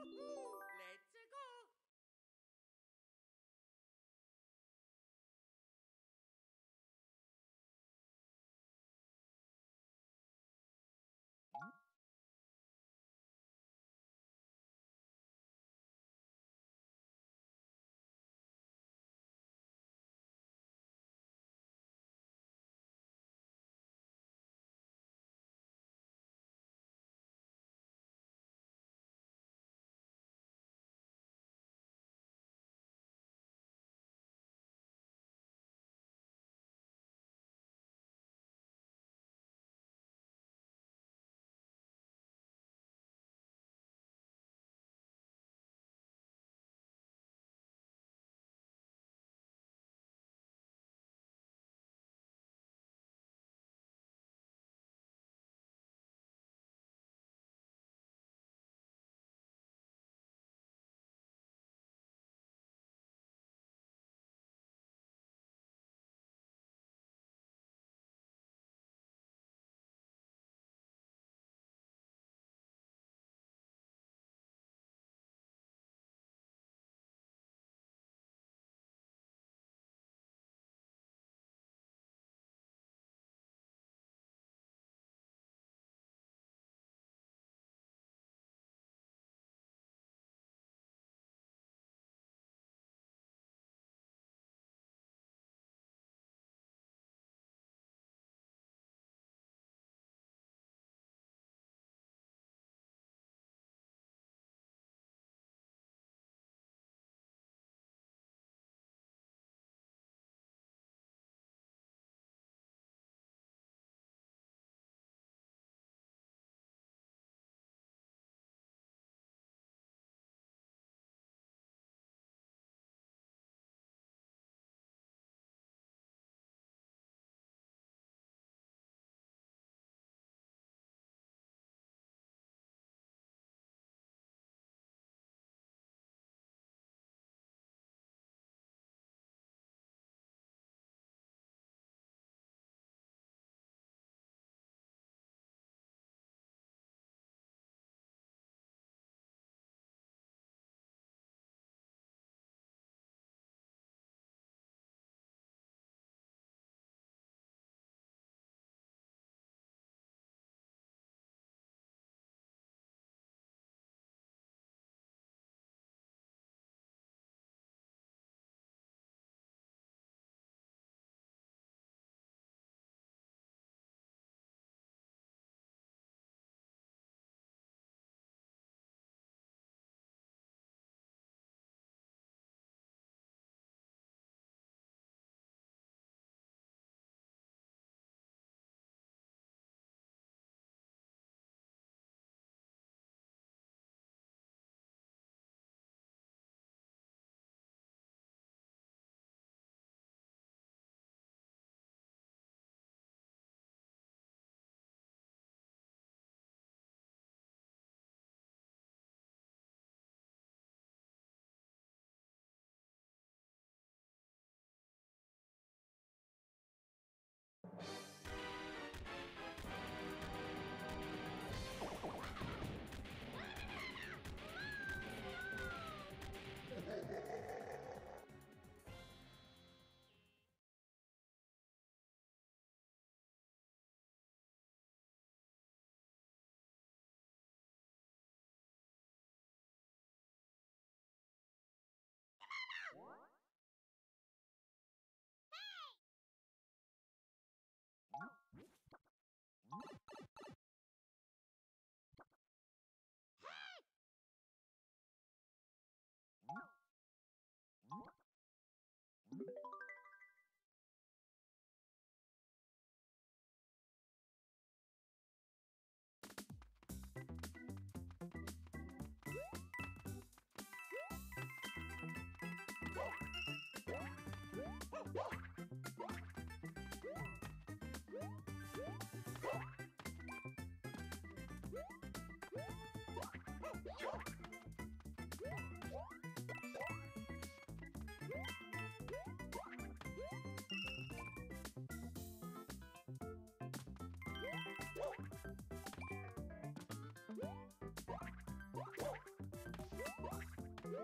Go.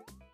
Bye.